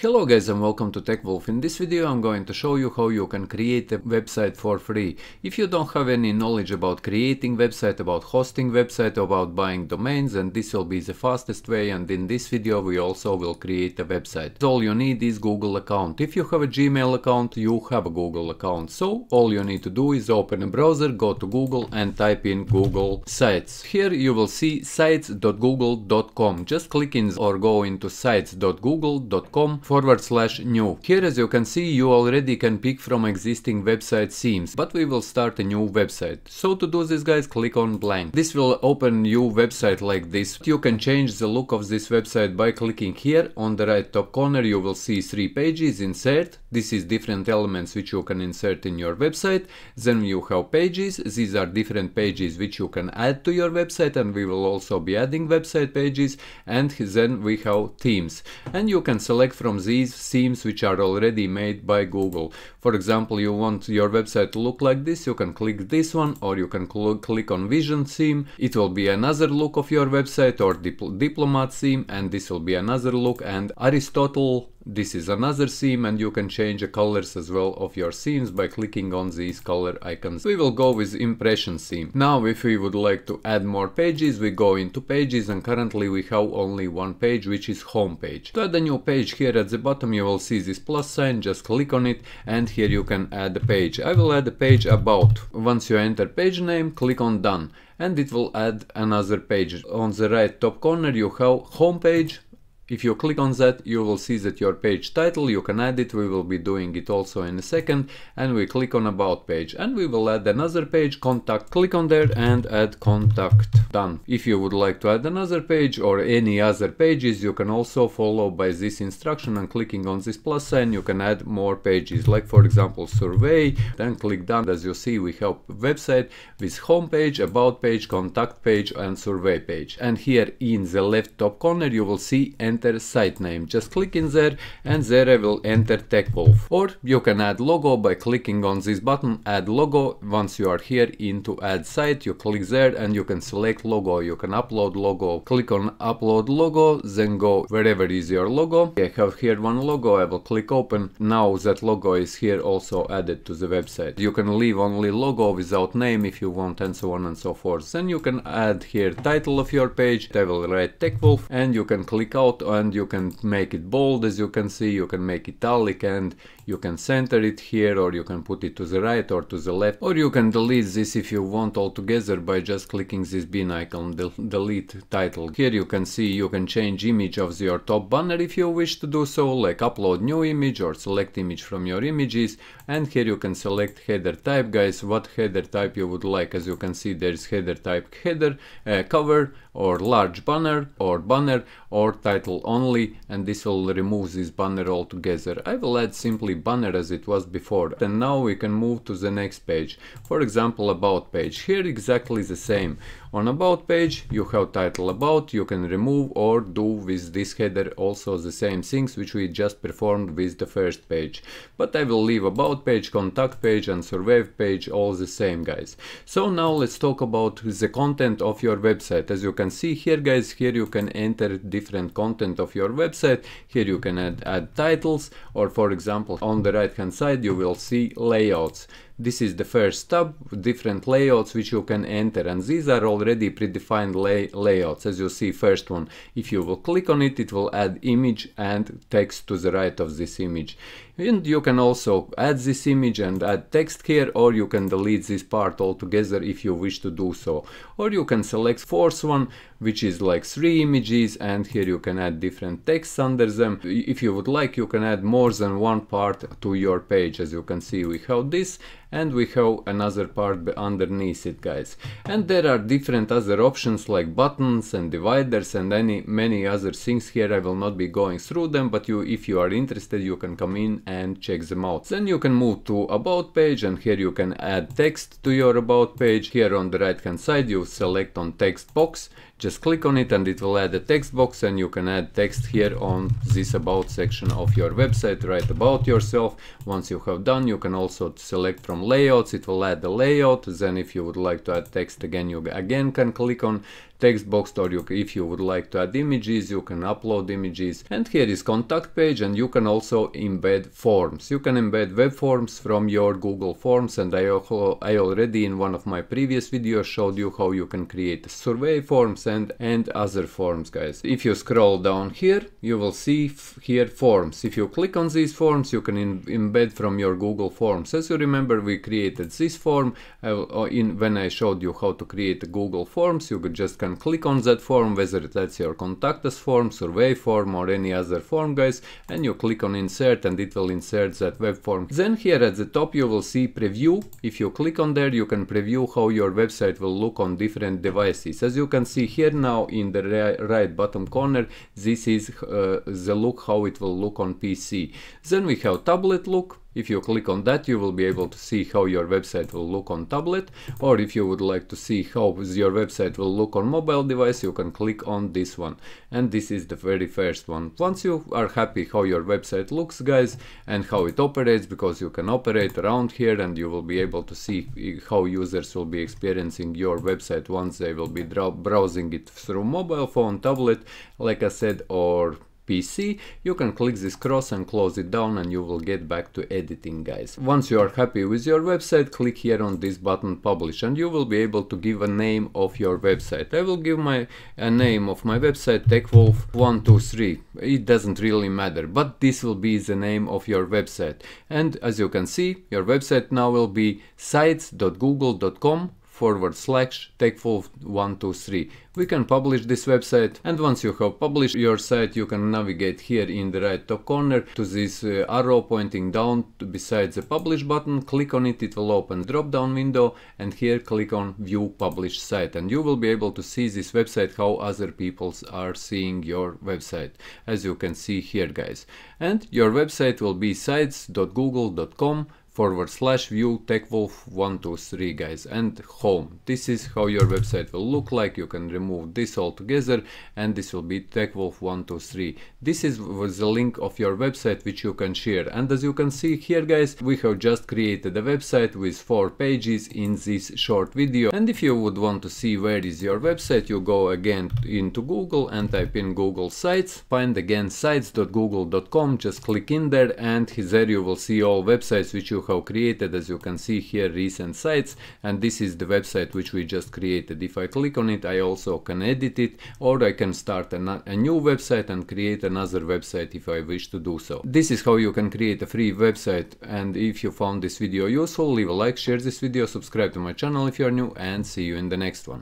Hello guys and welcome to TechWolf. In this video I'm going to show you how you can create a website for free. If you don't have any knowledge about creating website, about hosting website, about buying domains, and this will be the fastest way and in this video we also will create a website. All you need is Google account. If you have a Gmail account, you have a Google account. So all you need to do is open a browser, go to Google and type in Google Sites. Here you will see sites.google.com. Just click in or go into sites.google.com forward slash new. Here as you can see you already can pick from existing website themes, but we will start a new website. So to do this guys click on blank. This will open new website like this. You can change the look of this website by clicking here on the right top corner you will see three pages insert. This is different elements which you can insert in your website. Then you have pages. These are different pages which you can add to your website and we will also be adding website pages and then we have themes and you can select from these themes which are already made by Google. For example, you want your website to look like this, you can click this one or you can cl click on Vision theme. It will be another look of your website or Dipl Diplomat theme and this will be another look and Aristotle this is another theme and you can change the colors as well of your themes by clicking on these color icons. We will go with impression theme. Now if we would like to add more pages we go into pages and currently we have only one page which is home page. To add a new page here at the bottom you will see this plus sign just click on it and here you can add a page. I will add a page about. Once you enter page name click on done and it will add another page. On the right top corner you have home page if you click on that, you will see that your page title, you can add it, we will be doing it also in a second, and we click on about page, and we will add another page, contact, click on there and add contact, done. If you would like to add another page or any other pages, you can also follow by this instruction and clicking on this plus sign, you can add more pages, like for example survey, then click done, as you see we have website with home page, about page, contact page and survey page. And here in the left top corner you will see and enter site name. Just click in there and there I will enter TechWolf. Or you can add logo by clicking on this button add logo. Once you are here into add site you click there and you can select logo. You can upload logo. Click on upload logo then go wherever is your logo. I have here one logo I will click open. Now that logo is here also added to the website. You can leave only logo without name if you want and so on and so forth. Then you can add here title of your page. I will write TechWolf and you can click out and you can make it bold as you can see, you can make italic and you can center it here or you can put it to the right or to the left or you can delete this if you want altogether by just clicking this bin icon, del delete title. Here you can see you can change image of your top banner if you wish to do so, like upload new image or select image from your images and here you can select header type guys, what header type you would like. As you can see there is header type header, uh, cover or large banner or banner or title only and this will remove this banner altogether. I will add simply banner as it was before and now we can move to the next page. For example about page. Here exactly the same. On about page you have title about, you can remove or do with this header also the same things which we just performed with the first page. But I will leave about page, contact page and survey page all the same guys. So now let's talk about the content of your website. As you can see here guys, here you can enter different content of your website. Here you can add, add titles or for example on the right hand side you will see layouts. This is the first tab, with different layouts which you can enter and these are already predefined lay layouts as you see first one. If you will click on it, it will add image and text to the right of this image. And you can also add this image and add text here or you can delete this part altogether if you wish to do so. Or you can select fourth one which is like three images and here you can add different texts under them. If you would like you can add more than one part to your page as you can see we have this and we have another part underneath it guys and there are different other options like buttons and dividers and any many other things here I will not be going through them but you if you are interested you can come in and check them out. Then you can move to about page and here you can add text to your about page. Here on the right hand side you select on text box just click on it and it will add a text box and you can add text here on this about section of your website. Write about yourself. Once you have done you can also select from layouts. It will add the layout. Then if you would like to add text again you again can click on text box or you, if you would like to add images you can upload images. And here is contact page and you can also embed forms. You can embed web forms from your google forms and i, I already in one of my previous videos showed you how you can create survey forms and and other forms guys. If you scroll down here you will see here forms. If you click on these forms you can embed from your google forms. As you remember we created this form. Uh, in when i showed you how to create google forms you just can click on that form whether that's your contact us form survey form or any other form guys and you click on insert and it will insert that web form. Then here at the top you will see preview. If you click on there you can preview how your website will look on different devices. As you can see here now in the right bottom corner this is uh, the look how it will look on pc then we have tablet look if you click on that, you will be able to see how your website will look on tablet. Or if you would like to see how your website will look on mobile device, you can click on this one. And this is the very first one. Once you are happy how your website looks, guys, and how it operates, because you can operate around here and you will be able to see how users will be experiencing your website once they will be browsing it through mobile phone, tablet, like I said, or PC, you can click this cross and close it down and you will get back to editing guys. Once you are happy with your website, click here on this button publish and you will be able to give a name of your website. I will give my a name of my website techwolf123. It doesn't really matter, but this will be the name of your website. And as you can see, your website now will be sites.google.com forward slash techwolf123. We can publish this website and once you have published your site you can navigate here in the right top corner to this uh, arrow pointing down beside the publish button, click on it, it will open drop down window and here click on view published site and you will be able to see this website how other people are seeing your website as you can see here guys. And your website will be sites.google.com forward slash view techwolf123 guys and home. This is how your website will look like. You can remove this altogether and this will be techwolf123 this is the link of your website which you can share. And as you can see here guys we have just created a website with four pages in this short video. And if you would want to see where is your website you go again into google and type in google sites. Find again sites.google.com just click in there and there you will see all websites which you have created as you can see here recent sites and this is the website which we just created if I click on it I also can edit it or I can start a, a new website and create another website if I wish to do so. This is how you can create a free website and if you found this video useful leave a like, share this video, subscribe to my channel if you are new and see you in the next one.